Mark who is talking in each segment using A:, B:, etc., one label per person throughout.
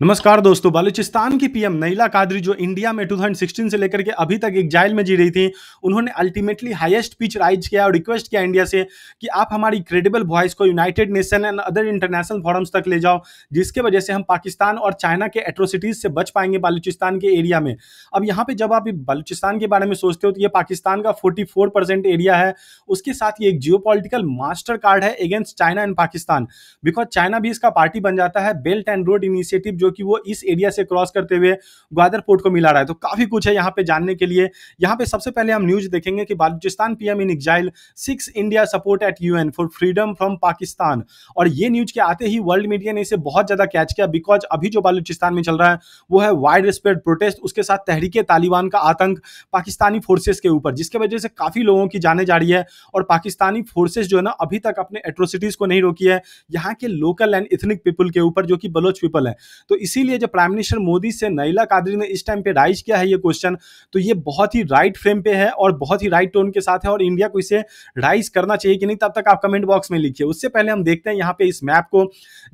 A: नमस्कार दोस्तों, बलूचिस्तान की पीएम नैला कादरी जो इंडिया में 2016 से लेकर के अभी तक एक जाइल में जी रही थी, उन्होंने अल्टीमेटली हाईएस्ट पिच राइज किया और रिक्वेस्ट किया इंडिया से कि आप हमारी क्रेडिबल वॉइस को United Nation and other international forums तक ले जाओ, जिसके वजह से हम पाकिस्तान और चाइना के एट्रोसिटीज से बच पाएँगे बलूचिस्तान के एरिया में। अब यहाँ पे जब आप बलूचिस्तान के बारे में सोचते हो तो ये पाकिस्तान का फोर्टी एरिया है, उसके साथ ये एक जियो मास्टर कार्ड है against China and Pakistan. Because China भी इसका पार्टी बन जाता है बेल्ट एंड रोड इनिशिएटिव जो कि वो इस एरिया से क्रॉस करते हुए ग्वादर पोर्ट को मिला रहा है। तो काफ़ी कुछ है यहाँ पे जानने के लिए। यहाँ पे सबसे पहले हम न्यूज़ देखेंगे कि Balochistan PM in exile seeks India support at UN for freedom from Pakistan और ये न्यूज़ के आते ही वर्ल्ड मीडिया ने इसे बहुत ज़्यादा कैच किया बिकॉज़ अभी जो बालूचिस्तान में चल रहा है, वो है वाइड स्प्रेड प्रोटेस्ट उसके साथ तहरीके तालिबान का आतंक पाकिस्तानी फोर्सेस के ऊपर, जिसके वजह से काफ़ी लोगों की जाने जा रही है और पाकिस्तानी फोर्सेस जो है ना, अभी तक अपने एट्रोसिटीज को नहीं रोकी है। यहाँ के लोकल एंड इथनिक पीपल के ऊपर जो कि बलोच पीपल है। तो इसीलिए जब प्राइम मिनिस्टर मोदी से नैला कादरी ने इस टाइम पे राइज किया है ये क्वेश्चन तो ये बहुत ही राइट फ्रेम पे है और बहुत ही राइट टोन के साथ है और इंडिया को इसे राइज करना चाहिए कि नहीं, तब तक आप कमेंट बॉक्स में लिखिए। उससे पहले हम देखते हैं यहाँ पे इस मैप को।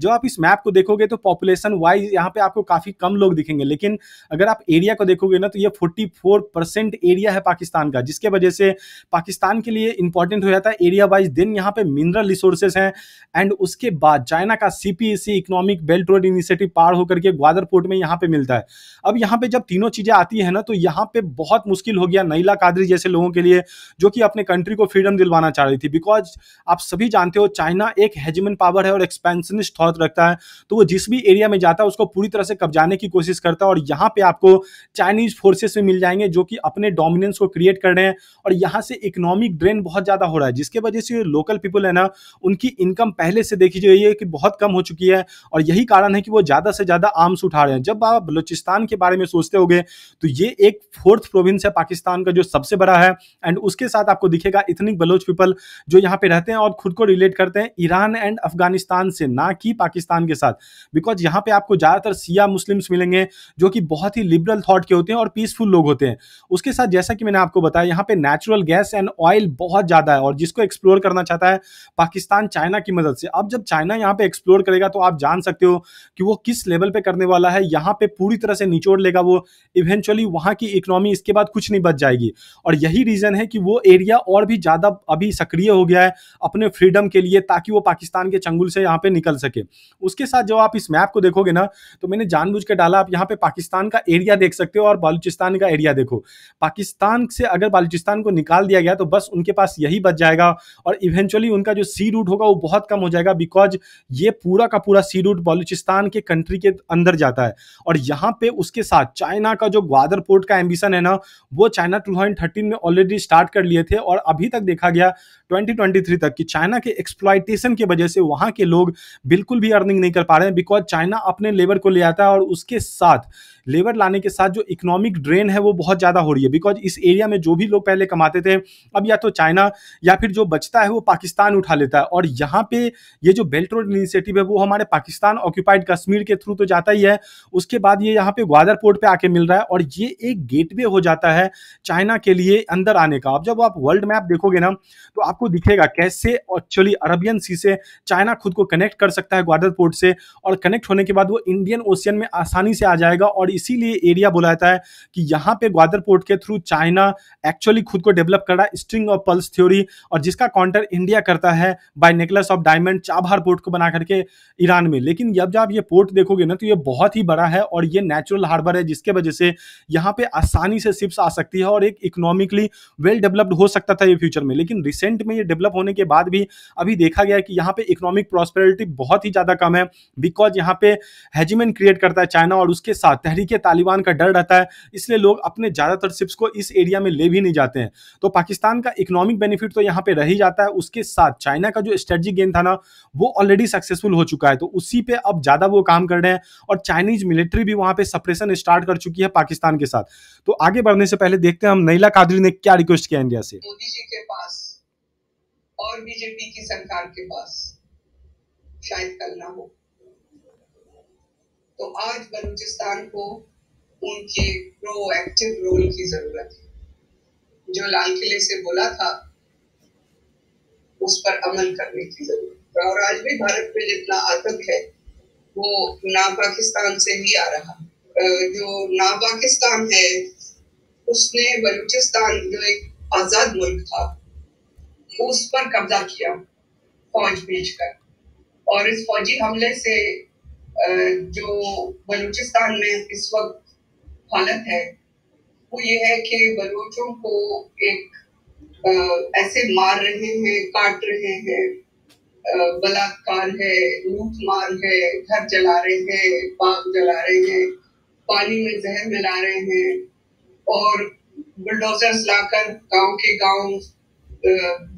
A: जब आप इस मैप को देखोगे तो पॉपुलेशन वाइज यहाँ पे आपको काफ़ी कम लोग दिखेंगे, लेकिन अगर आप एरिया को देखोगे ना तो ये फोर्टी एरिया है पाकिस्तान का, जिसके वजह से पाकिस्तान के लिए इंपॉर्टेंट हो जाता है एरिया वाइज देन। यहाँ पे मिनरल रिसोर्सेस हैं एंड उसके बाद चाइना का CPAC economic belt road initiative पार होकर के ग्वादर पोर्ट में यहाँ पे मिलता है। अब यहाँ पे जब तीनों चीज़ें आती है ना तो यहाँ पे बहुत मुश्किल हो गया नईला कादरी जैसे लोगों के लिए, जो कि अपने कंट्री को फ्रीडम दिलवाना चाह रही थी। बिकॉज़ आप सभी जानते हो चाइना एक हेजमेंट पावर है और एक्सपेंशनिस्ट थॉट रखता है। तो वो जिस भी एरिया में जाता है, उसको पूरी तरह से कब्जाने की कोशिश करता है और यहाँ पे आपको चाइनीज़ फोर्सेस में मिल जाएँगे, जो कि अपने डोमिनेंस को क्रिएट कर रहे हैं। और यहाँ से इकोनॉमिक ड्रेन बहुत ज़्यादा हो रहा है, जिसके वजह से लोकल पीपल है ना, उनकी इनकम पहले से देखी जाइए कि बहुत कम हो चुकी है। और यही कारण है कि वो ज़्यादा से ज़्यादा आर्म्स उठा रहे हैं। जब आप बलोचिस्तान के बारे में सोचते होगे तो ये एक फोर्थ प्रोविंस है पाकिस्तान का जो सबसे बड़ा है। एंड उसके साथ आपको दिखेगा इतनी बलोच पीपल जो यहाँ पे रहते हैं और खुद को रिलेट करते हैं ईरान एंड अफ़गानिस्तान से, ना कि पाकिस्तान के साथ। बिकॉज़ यहाँ पे आपको ज़्यादातर सिया मुस्लिम्स मिलेंगे जो कि बहुत ही लिबरल थॉट के होते हैं और पीसफुल लोग होते हैं। उसके साथ जैसा कि मैंने आपको बताया, यहाँ पे नेचुरल गैस एंड ऑयल बहुत ज़्यादा है और जिसको एक्सप्लोर करना चाहता है पाकिस्तान चाइना की मदद से। अब जब चाइना यहाँ पे एक्सप्लोर करेगा तो आप जान सकते हो कि वो किस लेवल पे करने वाला है, यहाँ पे पूरी तरह से निचोड़ लेगा वो। इवेंचुअली वहाँ की इकोनॉमी इसके बाद कुछ नहीं बच जाएगी। और यही रीजन है कि वो एरिया और भी ज़्यादा अभी सक्रिय हो गया है अपने फ्रीडम के लिए, ताकि वो पाकिस्तान के चंगुल से यहाँ पे निकल सके। उसके साथ जब आप इस मैप को देखोगे ना तो मैंने जानबूझ के डाला, आप यहाँ पे पाकिस्तान का एरिया देख सकते हो और बालूचिस्तान का एरिया देखो। पाकिस्तान से अगर बालूचिस्तान को निकाल दिया गया तो बस उनके पास यही बच जाएगा और इवेंचुअली उनका जो सी रूट होगा, वो बहुत कम हो जाएगा बिकॉज़ ये पूरा का पूरा सी रूट बालूचिस्तान के कंट्री के अंदर जाता है। और यहाँ पे उसके साथ चाइना का जो ग्वादर पोर्ट का एम्बिशन है ना, वो चाइना टू में ऑलरेडी स्टार्ट कर लिए थे और अभी तक देखा गया 2023 तक कि चाइना के एक्सप्लाइटेशन की वजह से वहाँ के लोग बिल्कुल भी अर्निंग नहीं कर पा रहे हैं बिकॉज़ चाइना अपने लेबर को ले आता है और उसके साथ लेबर लाने के साथ जो इकोनॉमिक ड्रेन है वो बहुत ज़्यादा हो रही है। बिकॉज़ इस एरिया में जो भी लोग पहले कमाते थे, अब या तो चाइना या फिर जो बचता है वो पाकिस्तान उठा लेता है। और यहाँ पे ये जो बेल्ट रोड इनिशिएटिव है वो हमारे पाकिस्तान ऑक्यूपाइड कश्मीर के थ्रू तो जाता ही है। उसके बाद ये यहाँ पे ग्वादर पोर्ट पे आके मिल रहा है और ये एक गेटवे हो जाता है चाइना के लिए अंदर आने का। अब जब आप वर्ल्ड मैप देखोगे ना तो आपको दिखेगा कैसे एक्चुअली अरबियन सी से चाइना खुद को कनेक्ट कर सकता है ग्वादर पोर्ट से और कनेक्ट होने के बाद वो इंडियन ओशियन में आसानी से आ जाएगा और इसीलिए एरिया बोला जाता है कि यहाँ पे ग्वादर पोर्ट के थ्रू चाइना एक्चुअली खुद को डेवलप कर रहा है स्ट्रिंग ऑफ़ पल्स थ्योरी और जिसका काउंटर इंडिया करता है by necklace of diamond Chabahar port को बना करके ईरान में। लेकिन जब जब ये पोर्ट देखोगे ना तो ये बहुत ही बड़ा है और ये नेचुरल हार्बर है, जिसके वजह से यहाँ पे आसानी से शिप्स आ सकती है और एक इकोनॉमिकली वेल डेवलप्ड हो सकता था ये फ्यूचर में। लेकिन रिसेंट में ये डेवलप होने के बाद भी अभी देखा गया कि यहाँ पे इकोनॉमिक प्रॉस्पेरिटी बहुत ही ज़्यादा कम है बिकॉज़ यहाँ पे हेजिमेंट क्रिएट करता है चाइना और उसके साथ तहरीके तालिबान का डर रहता है, इसलिए लोग अपने ज़्यादातर शिप्स को इस एरिया में ले भी नहीं जाते हैं। तो पाकिस्तान का इकोनॉमिक बेनिफिट तो यहाँ पे रह ही जाता है, उसके साथ चाइना का जो स्ट्रेटजी गेम था ना, वो ऑलरेडी सक्सेसफुल हो चुका है तो उसी पे अब ज़्यादा वो काम कर रहे हैं और चाइनीज़ मिलिट्री भी वहाँ पे सप्रेशन स्टार्ट कर चुकी है पाकिस्तान के साथ। तो आगे बढ़ने से पहले देखते हैं हम, नैला कादरी ने क्या रिक्वेस्ट किया इंडिया से?
B: मोदी जी के पास और बीजेपी की सरकार के पास शायद कल ना हो। तो आज बलूचिस्तान को उनके प्रोएक्टिव रोल की ज़रूरत है। जो लाल किले से बोला था, उस पर अमल करने की ज़रूरत और आज भी भारत में जितना आतंक है वो ना पाकिस्तान से ही आ रहा। जो ना पाकिस्तान है, उसने बलूचिस्तान जो एक आज़ाद मुल्क था, उस पर कब्जा किया फौज भेजकर। और इस फौजी हमले से जो बलूचिस्तान में इस वक्त हालत है, वो ये है कि बलूचों को एक ऐसे मार रहे हैं, काट रहे हैं बलात्कार है लूट मार है, घर जला रहे हैं, बाग जला रहे हैं, पानी में जहर मिला रहे हैं और बुलडोजर्स लाकर गाँव के गाँव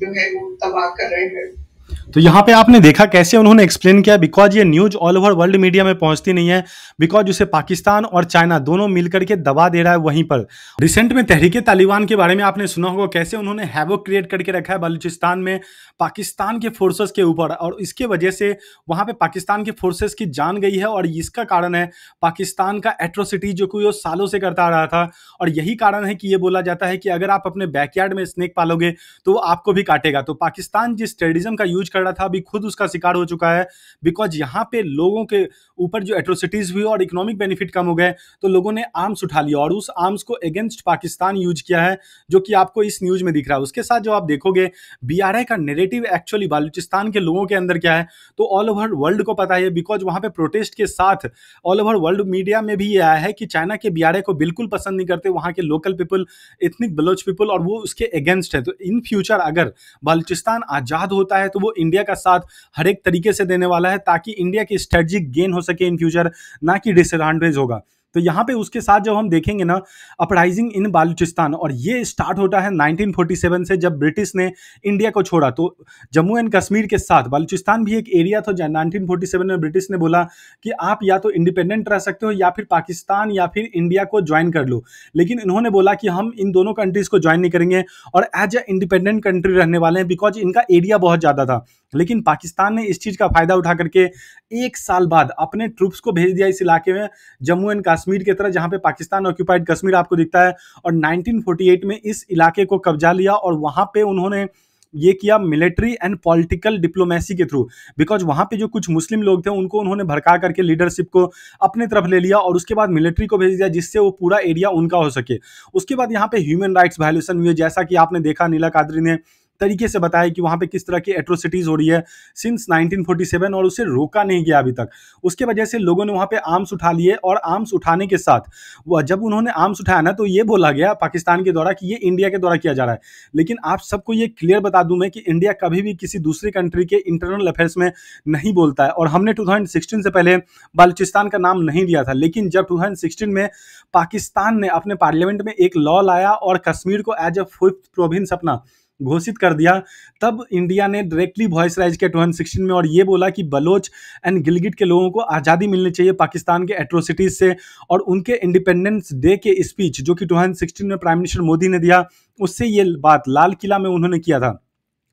B: जो है वो तबाह कर रहे हैं।
A: तो यहाँ पे आपने देखा कैसे उन्होंने एक्सप्लेन किया बिकॉज़ ये news all over world media में पहुँचती नहीं है बिकॉज़ उसे पाकिस्तान और चाइना दोनों मिलकर के दबा दे रहा है वहीं पर। रिसेंट में तहरीके तालिबान के बारे में आपने सुना होगा कैसे उन्होंने हैवो क्रिएट करके रखा है बलूचिस्तान में, पाकिस्तान के फोर्सेस के ऊपर, और इसके वजह से वहाँ पे पाकिस्तान के फोर्सेस की जान गई है, और इसका कारण है पाकिस्तान का एट्रोसिटी जो कि वो सालों से करता रहा था, और यही कारण है कि ये बोला जाता है कि अगर आप अपने बैकयार्ड में स्नेक पालोगे तो वो आपको भी काटेगा। तो पाकिस्तान जिस टेररिज्म का यूज़ कर रहा था, अभी खुद उसका शिकार हो चुका है। बिकॉज़ यहाँ पे लोगों के ऊपर जो एट्रोसिटीज हुई और इकोनॉमिक बेनिफिट कम हो गए तो लोगों ने आर्म्स उठा लिया और उस आर्म्स को अगेंस्ट पाकिस्तान यूज़ किया है, जो कि आपको इस न्यूज़ में दिख रहा है। उसके साथ जो आप देखोगे बी का नेरेटिव एक्चुअली बालूचिस्तान के लोगों के अंदर क्या है तो ऑल ओवर वर्ल्ड को पता है बिकॉज़ वहाँ पे प्रोटेस्ट के साथ ऑल ओवर वर्ल्ड मीडिया में भी ये आया है कि चाइना के बी को बिल्कुल पसंद नहीं करते, वहाँ के local people ethnic Baloch people और वो उसके अगेंस्ट है। तो इन फ्यूचर अगर बालूचिस्तान आज़ाद होता है तो वो इंडिया का साथ हर एक तरीके से देने वाला है ताकि इंडिया की स्ट्रेटजिक गेन हो सके इन फ्यूचर ना कि डिसएडवांटेज होगा। तो यहाँ पे उसके साथ जब हम देखेंगे ना अपराइजिंग इन बालूचिस्तान और ये स्टार्ट होता है 1947 से जब ब्रिटिश ने इंडिया को छोड़ा तो जम्मू एंड कश्मीर के साथ बालूचिस्तान भी एक एरिया था जहाँ 1947 में ब्रिटिश ने बोला कि आप या तो इंडिपेंडेंट रह सकते हो, या फिर पाकिस्तान या फिर इंडिया को ज्वाइन कर लो। लेकिन इन्होंने बोला कि हम इन दोनों कंट्रीज़ को ज्वाइन नहीं करेंगे, और एज ए इंडिपेंडेंट कंट्री रहने वाले हैं बिकॉज़ इनका एरिया बहुत ज़्यादा था। लेकिन पाकिस्तान ने इस चीज़ का फ़ायदा उठा करके एक साल बाद अपने ट्रूप्स को भेज दिया इस इलाके में जम्मू एंड कश्मीर की तरह, जहाँ पे पाकिस्तान ऑक्यूपाइड कश्मीर आपको दिखता है, और 1948 में इस इलाके को कब्जा लिया और वहाँ पे उन्होंने ये किया मिलिट्री एंड पॉलिटिकल डिप्लोमेसी के थ्रू बिकॉज़ वहाँ पे जो कुछ मुस्लिम लोग थे, उनको उन्होंने भड़का करके लीडरशिप को अपने तरफ़ ले लिया और उसके बाद मिलिट्री को भेज दिया, जिससे वो पूरा एरिया उनका हो सके. उसके बाद यहाँ पे ह्यूमन राइट्स वायलेशन हुए, जैसा कि आपने देखा नीला कादरी ने तरीके से बताया कि वहाँ पे किस तरह की एट्रोसिटीज़ हो रही है सिंस 1947 और उसे रोका नहीं गया अभी तक। उसके वजह से लोगों ने वहाँ पे आर्म्स उठा लिए और आर्म्स उठाने के साथ वह जब उन्होंने आर्म्स उठाया ना तो ये बोला गया पाकिस्तान के द्वारा कि ये इंडिया के द्वारा किया जा रहा है। लेकिन आप सबको ये क्लियर बता दूँ मैं कि इंडिया कभी भी किसी दूसरी कंट्री के इंटरनल अफेयर्स में नहीं बोलता है। और हमने टू से पहले बालूचिस्तान का नाम नहीं दिया था, लेकिन जब टू में पाकिस्तान ने अपने पार्लियामेंट में एक लॉ लाया और कश्मीर को एज अ फिफ्थ प्रोविंस अपना घोषित कर दिया। तब इंडिया ने डायरेक्टली वॉइस राइज किया टू में और ये बोला कि बलोच एंड गिलगिट के लोगों को आज़ादी मिलनी चाहिए पाकिस्तान के एट्रोसिटीज से और उनके इंडिपेंडेंस डे के स्पीच जो कि टू में प्राइम मिनिस्टर मोदी ने दिया, उससे ये बात लाल किला में उन्होंने किया था।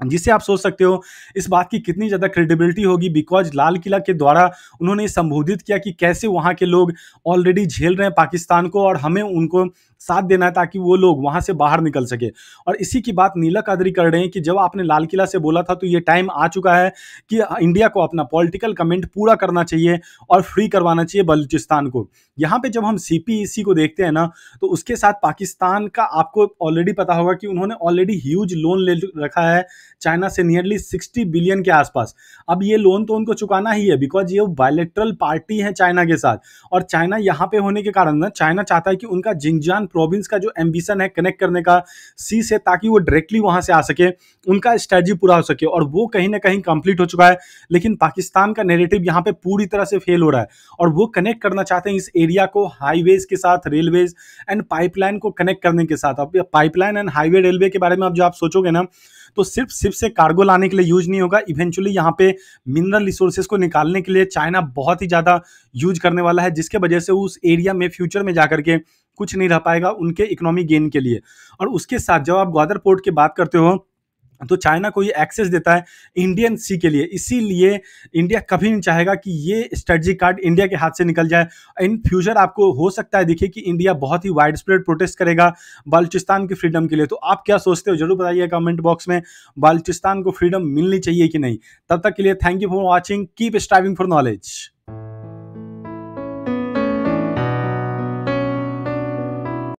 A: जिससे आप सोच सकते हो, इस बात की कितनी ज़्यादा क्रेडिबिलिटी होगी बिकॉज़ लाल किला के द्वारा उन्होंने संबोधित किया कि कैसे वहाँ के लोग ऑलरेडी झेल रहे हैं पाकिस्तान को और हमें उनको साथ देना है ताकि वो लोग वहाँ से बाहर निकल सके। और इसी की बात नीला कादरी कर रहे हैं कि जब आपने लाल किला से बोला था तो ये टाइम आ चुका है कि इंडिया को अपना पॉलिटिकल कमेंट पूरा करना चाहिए और फ्री करवाना चाहिए बलूचिस्तान को। यहाँ पे जब हम सी e को देखते हैं ना तो उसके साथ पाकिस्तान का आपको ऑलरेडी पता होगा कि उन्होंने ऑलरेडी ह्यूज लोन ले रखा है चाइना से नियरली सिक्सटी बिलियन के आसपास। अब ये लोन तो उनको चुकाना ही है बिकॉज़ ये बायोलेट्रल पार्टी है चाइना के साथ। और चाइना यहाँ पे होने के कारण ना, चाइना चाहता है कि उनका जिंगजान प्रोविंस का जो एम्बिशन है कनेक्ट करने का सी से ताकि वो डायरेक्टली वहाँ से आ सके, उनका स्ट्रेटजी पूरा हो सके और वो कहीं ना कहीं कंप्लीट हो चुका है। लेकिन पाकिस्तान का नेरेटिव यहाँ पे पूरी तरह से फेल हो रहा है और वो कनेक्ट करना चाहते हैं इस एरिया को हाईवेज के साथ रेलवेज एंड पाइपलाइन को कनेक्ट करने के साथ। अब पाइपलाइन एंड हाईवे रेलवे के बारे में अब जो आप सोचोगे ना तो सिर्फ़ सिर्फ़ से कार्गो लाने के लिए यूज़ नहीं होगा। इवेंचुअली यहाँ पे मिनरल रिसोर्सेज को निकालने के लिए चाइना बहुत ही ज़्यादा यूज़ करने वाला है, जिसके वजह से उस एरिया में फ्यूचर में जाकर के कुछ नहीं रह पाएगा उनके इकोनॉमिक गेन के लिए। और उसके साथ जब आप ग्वादर पोर्ट की बात करते हो तो चाइना को ये एक्सेस देता है इंडियन सी के लिए। इसीलिए इंडिया कभी नहीं चाहेगा कि ये स्ट्रेटजी कार्ड इंडिया के हाथ से निकल जाए। इन फ्यूचर आपको हो सकता है, देखिए कि इंडिया बहुत ही वाइड स्प्रेड प्रोटेस्ट करेगा बालूचिस्तान की फ्रीडम के लिए। तो आप क्या सोचते हो? ज़रूर बताइए कमेंट बॉक्स में, बालूचिस्तान को फ्रीडम मिलनी चाहिए कि नहीं? तब तक के लिए thank you for watching keep striving for knowledge